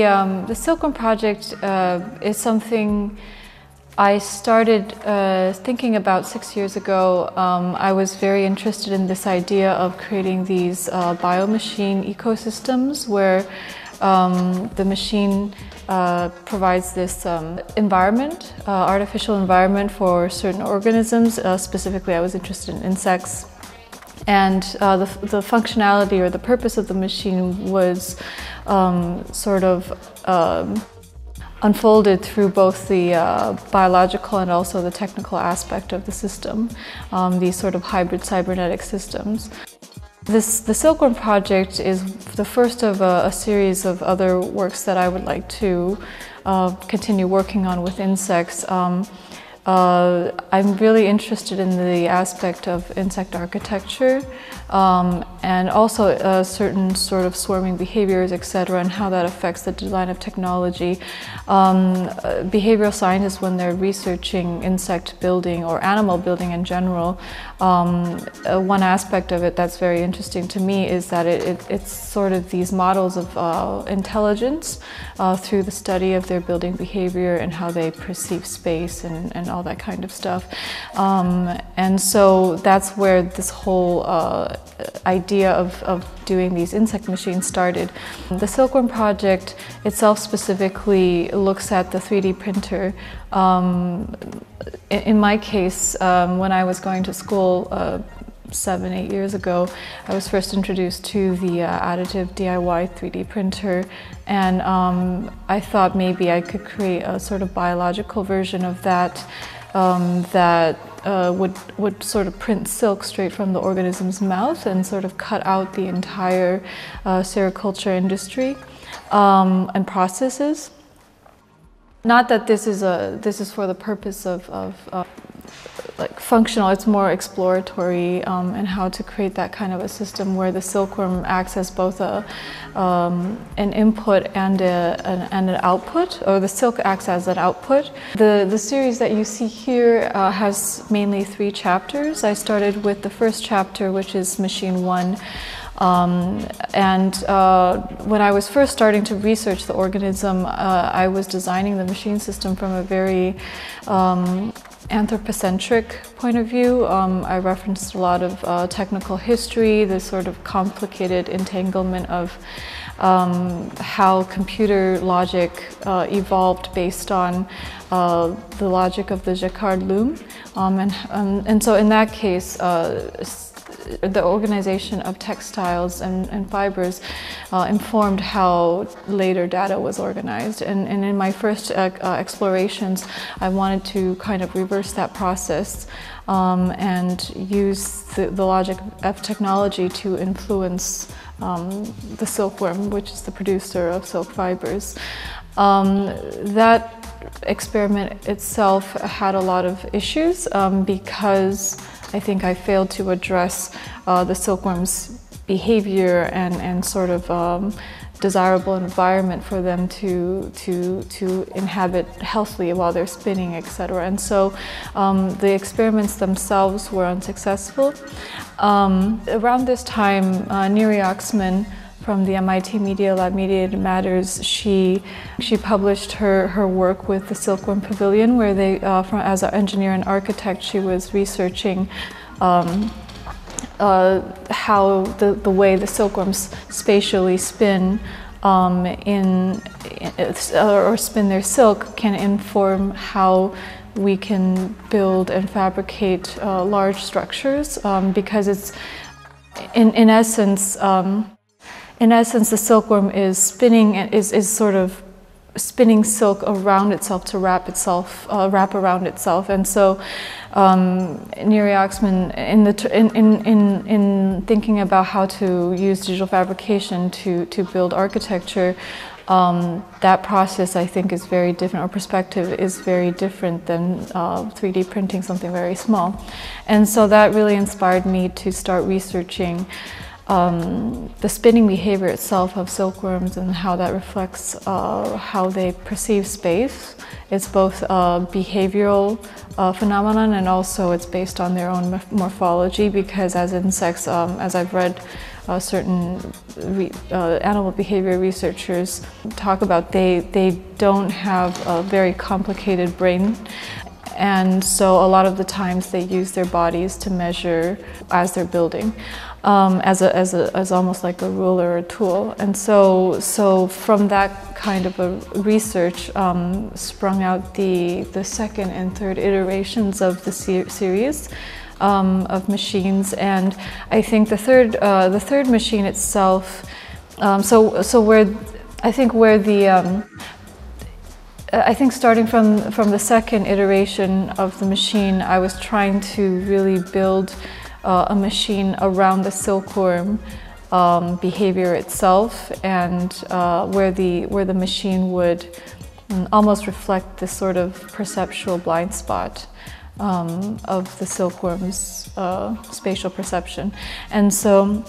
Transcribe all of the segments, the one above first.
The, um, the Silkworm project uh, is something I started uh, thinking about six years ago. Um, I was very interested in this idea of creating these uh, biomachine ecosystems where um, the machine uh, provides this um, environment, uh, artificial environment for certain organisms. Uh, specifically, I was interested in insects. And uh, the, the, functionality or the purpose of the machine was um, sort of um, unfolded through both the uh, biological and also the technical aspect of the system, um, these sort of hybrid cybernetic systems. This, the Silkworm project is the first of a, a, series of other works that I would like to uh, continue working on with insects. Um, uh, I'm really interested in the aspect of insect architecture um, and also uh, certain sort of swarming behaviors, etc., and how that affects the design of technology. Um, uh, behavioral scientists, when they're researching insect building or animal building in general, um, uh, one aspect of it that's very interesting to me is that it, it, it's sort of these models of uh, intelligence through the study of their building behavior and how they perceive space and, and all that kind of stuff. Um, and so that's where this whole uh, idea of, of doing these insect machines started. The Silkworm project itself specifically looks at the 3D printer. Um, in my case, um, when I was going to school uh, seven, eight years ago, I was first introduced to the uh, additive DIY 3D printer and um, I thought maybe I could create a sort of biological version of that um, that uh, would, would sort of print silk straight from the organism's mouth and sort of cut out the entire uh, sericulture industry um, and processes. Not that this is a this is for the purpose of, of uh, like functional. It's more exploratory um, and how to create that kind of a system where the silkworm acts as both a um, an input and a, an, and an output, or the silk acts as an output. The the series that you see here uh, has mainly three chapters. I started with the first chapter, which is machine one. Um, and uh, when I was first starting to research the organism, uh, I was designing the machine system from a very um, anthropocentric point of view. Um, I referenced a lot of uh, technical history, the sort of complicated entanglement of um, how computer logic uh, evolved based on uh, the logic of the Jacquard loom. Um, and, um, and so in that case, uh, the organization of textiles and, and fibers uh, informed how later data was organized. And, and in my first uh, uh, explorations, I wanted to kind of reverse that process um, and use the, the, logic of technology to influence um, the silkworm, which is the producer of silk fibers. Um, that experiment itself had a lot of issues um, because I think I failed to address uh, the silkworm's behavior and, and sort of um, desirable environment for them to, to, to inhabit healthily while they're spinning, etc. And so um, the experiments themselves were unsuccessful. Um, around this time, uh, Neri Oxman from the MIT Media Lab Mediated Matters, she she published her, her work with the Silkworm Pavilion, where they, uh, from, as an engineer and architect, she was researching um, uh, how the, the way the silkworms spatially spin um, in, in, or spin their silk can inform how we can build and fabricate uh, large structures um, because it's in, in essence um, in essence, the silkworm is spinning, is, is sort of spinning silk around itself to wrap itself, uh, wrap around itself. And so um, Neri Oxman, in, the, in, in, in, in thinking about how to use digital fabrication to, to build architecture, um, that process I think is very different, or perspective is very different than uh, 3D printing something very small. And so that really inspired me to start researching um, the spinning behavior itself of silkworms and how that reflects uh, how they perceive space. It's both a behavioral uh, phenomenon and also it's based on their own morphology because as insects, um, as I've read uh, certain uh, animal behavior researchers talk about, they, they don't have a very complicated brain and so a lot of the times they use their bodies to measure as they're building um, as, a, as, a, as almost like a ruler or a tool. And so, so from that kind of a research um, sprung out the, the second and third iterations of the ser series. Um, of machines, and I think the third, uh, the third machine itself. Um, so, so where I think where the um, I think starting from from the second iteration of the machine, I was trying to really build uh, a machine around the silkworm um, behavior itself and uh, where, the, where the machine would um, almost reflect this sort of perceptual blind spot um, of the silkworm's uh, spatial perception. And so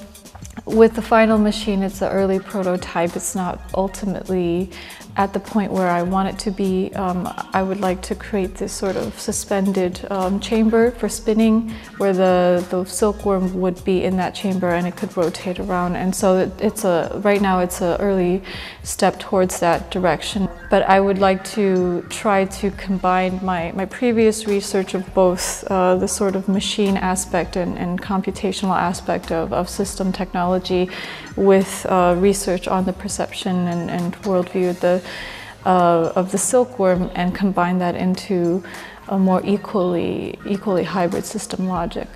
with the final machine, it's an early prototype. It's not ultimately at the point where I want it to be. Um, I would like to create this sort of suspended um, chamber for spinning where the, the silkworm would be in that chamber and it could rotate around. And so it, it's a, right now it's an early step towards that direction. But I would like to try to combine my, my previous research of both uh, the sort of machine aspect and, and computational aspect of, of system technology with uh, research on the perception and, and worldview uh, of the silkworm and combine that into a more equally, equally hybrid system logic.